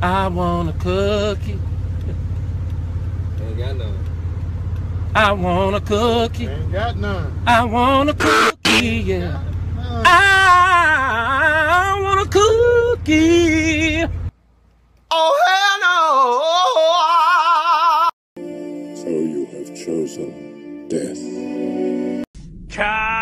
I want a cookie. Ain't got none. I want a cookie. Ain't got none. I want a cookie, yeah. I want a cookie. Oh hell no! So you have chosen death. Child.